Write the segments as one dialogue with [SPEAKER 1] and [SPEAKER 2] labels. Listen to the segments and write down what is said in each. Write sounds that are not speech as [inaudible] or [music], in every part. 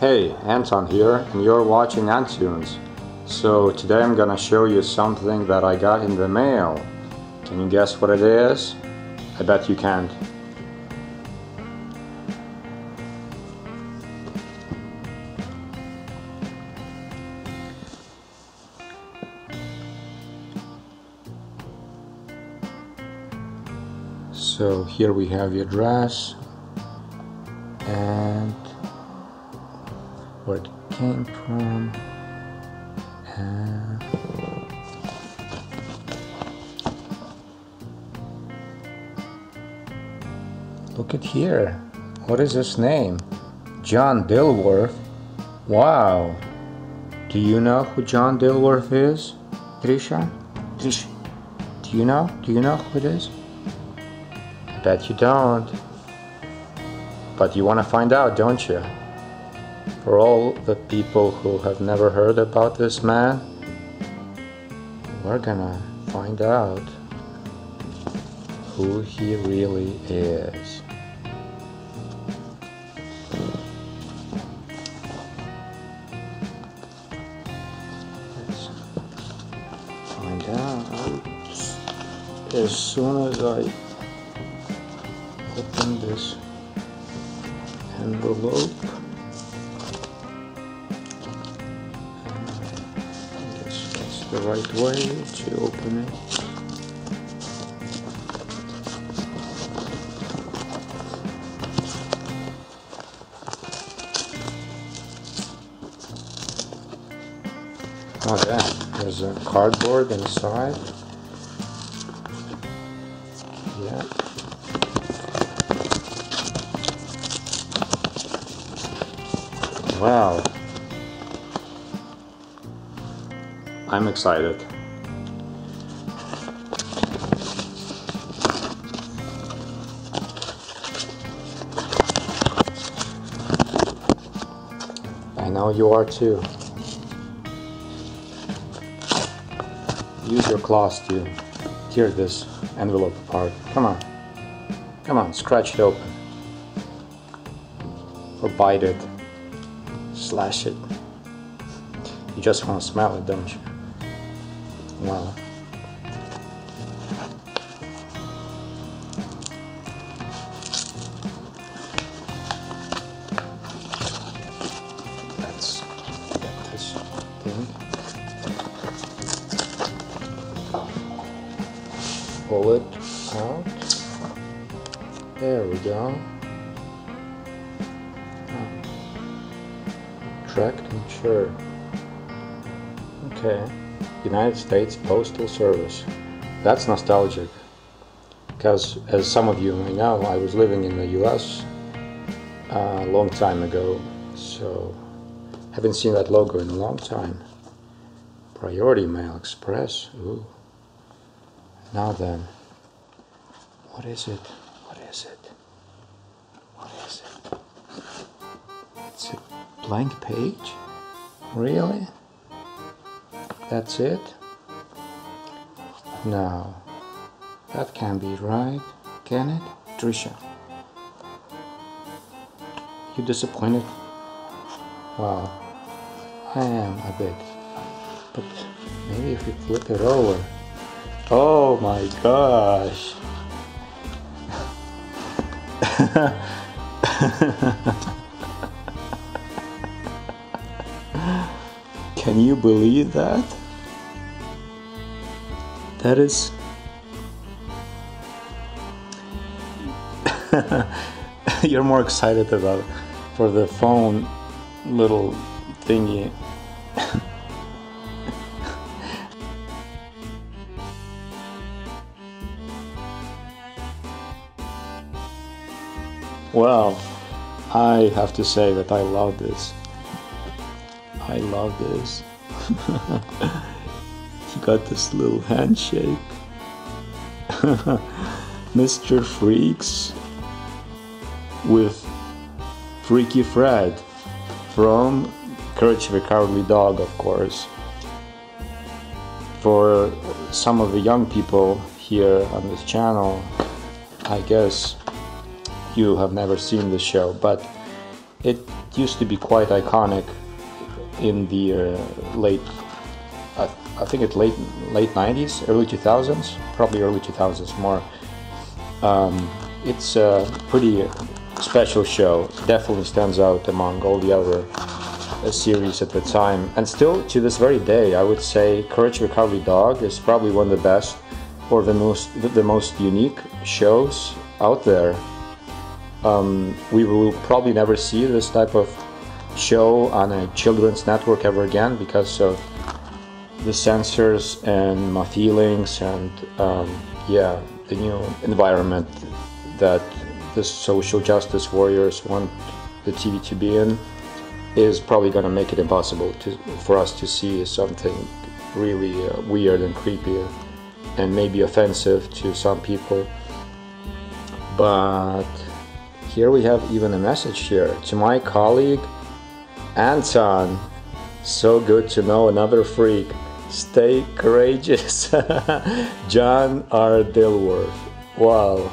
[SPEAKER 1] Hey, Anton here, and you're watching Antoons. So today I'm gonna show you something that I got in the mail. Can you guess what it is? I bet you can't. So here we have the address look at here. What is his name? John Dilworth. Wow. Do you know who John Dilworth is Trisha? Trisha. Do you know? Do you know who it is? I bet you don't. But you want to find out don't you? For all the people who have never heard about this man, we're gonna find out who he really is. As soon as I open this envelope. That's the right way to open it. Oh yeah, there's a cardboard inside. Yeah. Wow. I'm excited. I know you are too. Use your claws to tear this envelope apart. Come on. Come on, scratch it open. Or bite it. Slash it. You just want to smell it, don't you? Wow. Let's get this thing. Pull it out. There we go. Tracked and sure. Okay. United States Postal Service. That's nostalgic. Because, as some of you may know, I was living in the US uh, a long time ago, so haven't seen that logo in a long time. Priority Mail Express. Ooh. Now then, what is it? What is it? What is it? It's a blank page? Really? That's it? No. That can't be right, can it? Trisha. You disappointed? Wow. I am a bit. But maybe if we flip it over. Oh my gosh. Can you believe that? That is. [laughs] You're more excited about for the phone little thingy. [laughs] well, I have to say that I love this. I love this. [laughs] he got this little handshake. [laughs] Mr. Freaks with Freaky Fred from Courage the Cowardly Dog, of course. For some of the young people here on this channel, I guess you have never seen the show, but it used to be quite iconic in the uh, late, I, I think it's late late 90s, early 2000s, probably early 2000s more. Um, it's a pretty special show. Definitely stands out among all the other uh, series at the time, and still to this very day, I would say Courage the Cowardly Dog is probably one of the best or the most the most unique shows out there. Um, we will probably never see this type of show on a children's network ever again because of the censors and my feelings and um, yeah the new environment that the social justice warriors want the TV to be in is probably going to make it impossible to, for us to see something really uh, weird and creepy and maybe offensive to some people. But here we have even a message here to my colleague Anton. So good to know another freak. Stay courageous. [laughs] John R. Dilworth. Wow.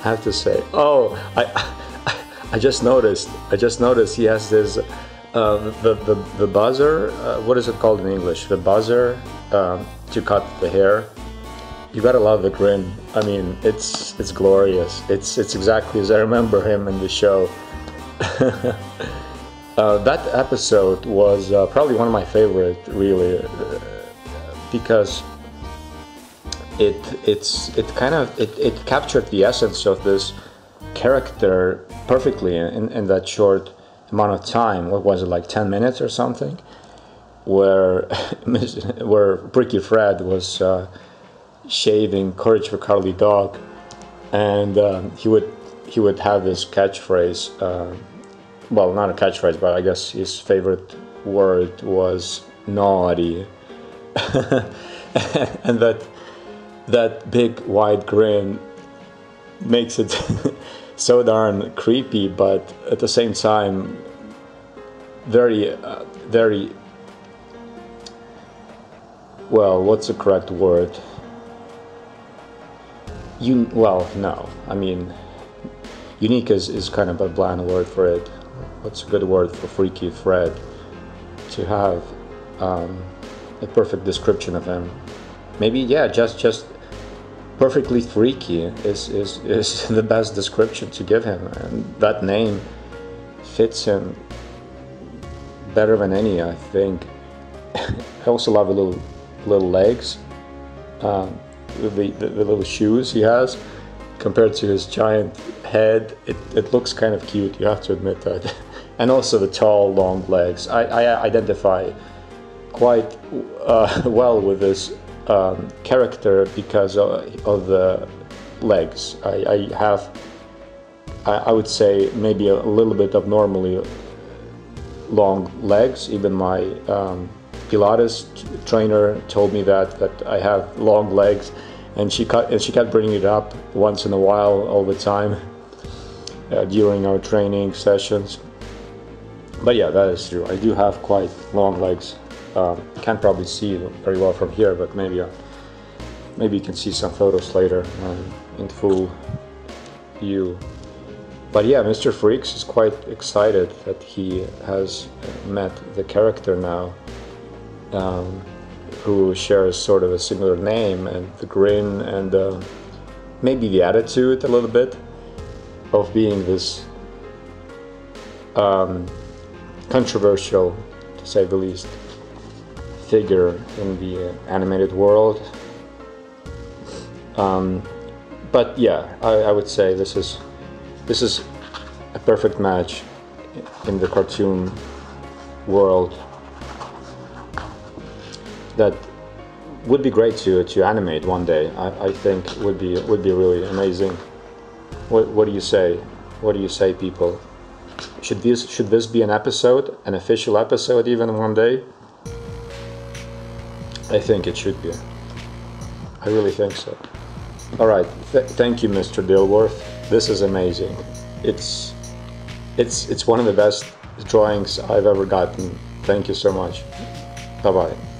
[SPEAKER 1] I have to say. Oh, I [laughs] I just noticed. I just noticed he has this uh, the, the the buzzer. Uh, what is it called in English? The buzzer um, to cut the hair. You gotta love the grin. I mean, it's it's glorious. It's it's exactly as I remember him in the show. [laughs] uh, that episode was uh, probably one of my favorite, really, uh, because it it's it kind of it, it captured the essence of this character perfectly in, in that short amount of time. What was it like ten minutes or something? Where [laughs] where Freaky Fred was uh, shaving Courage the Cowardly Dog, and um, he would he would have this catchphrase. Uh, well, not a catchphrase, but I guess his favorite word was naughty, [laughs] and that that big wide grin makes it [laughs] so darn creepy, but at the same time, very, uh, very. Well, what's the correct word? You well, no. I mean, unique is, is kind of a bland word for it. What's a good word for freaky Fred? To have um, a perfect description of him. Maybe yeah, just just perfectly freaky is, is, is [laughs] the best description to give him. And that name fits him better than any, I think. [laughs] I also love little, little legs, um, the, the, the, little shoes he has. Compared to his giant head, it, it looks kind of cute, you have to admit that. [laughs] and also the tall, long legs. I, I identify quite uh, [laughs] well with this um, character because of, of, the legs. I, I have, I, I, would say, maybe a, little bit abnormally long legs. Even my um, Pilates trainer told me that that I have long legs, and she cut, and she kept bringing it up once in a while, all the time, uh, during our training sessions. But yeah, that is true. I do have quite long legs. Um, can't probably see very well from here, but maybe uh, maybe you can see some photos later um, in full view. But yeah, Mr. Freaks is quite excited that he has met the character now, um, who shares sort of a similar name and the grin and uh, maybe the attitude a little bit of being this um, controversial, to say the least figure in the animated world. Um, but yeah, I, I, would say this is this is a perfect match in the cartoon world that would be great to to animate one day. I, I think would be would be really amazing. What what do you say? What do you say, people? Should this should this be an episode, an official episode, even one day? I think it should be. I really think so. All right. Th thank you, Mr. Dilworth. This is amazing. It's it's it's one of the best drawings I've ever gotten. Thank you so much. Bye bye.